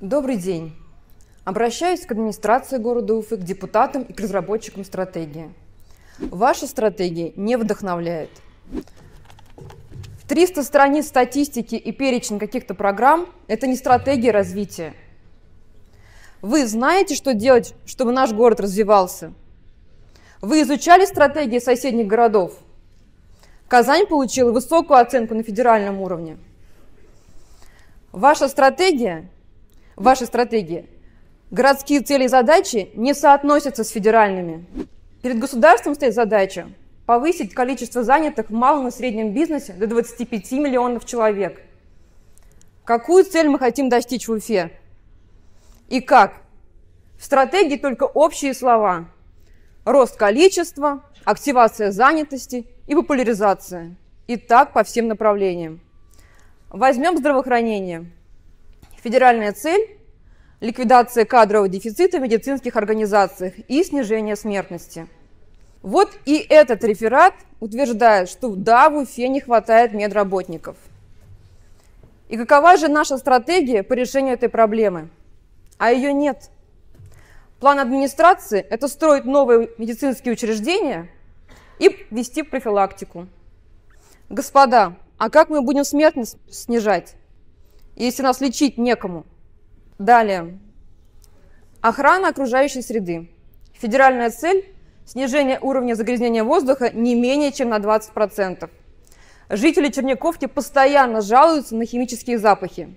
Добрый день. Обращаюсь к администрации города Уфы, к депутатам и к разработчикам стратегии. Ваша стратегия не вдохновляет. 300 страниц статистики и перечень каких-то программ – это не стратегия развития. Вы знаете, что делать, чтобы наш город развивался? Вы изучали стратегии соседних городов? Казань получила высокую оценку на федеральном уровне. Ваша стратегия, ваша стратегия, городские цели и задачи не соотносятся с федеральными. Перед государством стоит задача повысить количество занятых в малом и среднем бизнесе до 25 миллионов человек. Какую цель мы хотим достичь в Уфе? И как? В стратегии только общие слова. Рост количества, активация занятости и популяризация. И так по всем направлениям. Возьмем здравоохранение. Федеральная цель – ликвидация кадрового дефицита в медицинских организациях и снижение смертности. Вот и этот реферат утверждает, что да, в Уфе не хватает медработников. И какова же наша стратегия по решению этой проблемы? А ее нет. План администрации – это строить новые медицинские учреждения и вести профилактику. Господа, а как мы будем смертность снижать, если нас лечить некому? Далее. Охрана окружающей среды. Федеральная цель – снижение уровня загрязнения воздуха не менее чем на 20%. Жители Черняковки постоянно жалуются на химические запахи.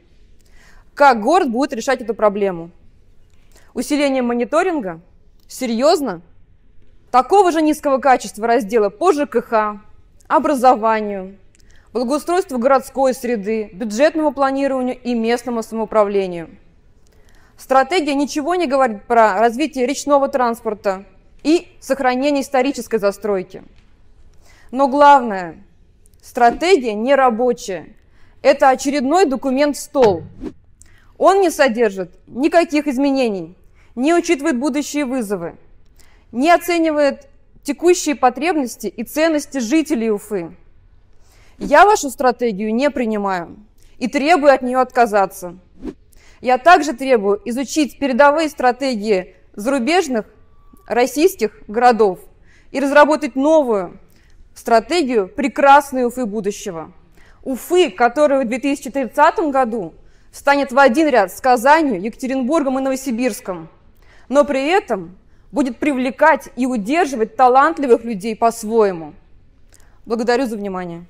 Как город будет решать эту проблему? Усиление мониторинга? Серьезно? Такого же низкого качества раздела по ЖКХ, образованию, благоустройству городской среды, бюджетному планированию и местному самоуправлению. Стратегия ничего не говорит про развитие речного транспорта и сохранение исторической застройки. Но главное, стратегия не рабочая. Это очередной документ стол. Он не содержит никаких изменений, не учитывает будущие вызовы, не оценивает текущие потребности и ценности жителей Уфы. Я вашу стратегию не принимаю и требую от нее отказаться. Я также требую изучить передовые стратегии зарубежных российских городов и разработать новую стратегию прекрасной Уфы будущего. Уфы, которая в 2030 году станет в один ряд с Казанью, Екатеринбургом и Новосибирском, но при этом будет привлекать и удерживать талантливых людей по-своему. Благодарю за внимание.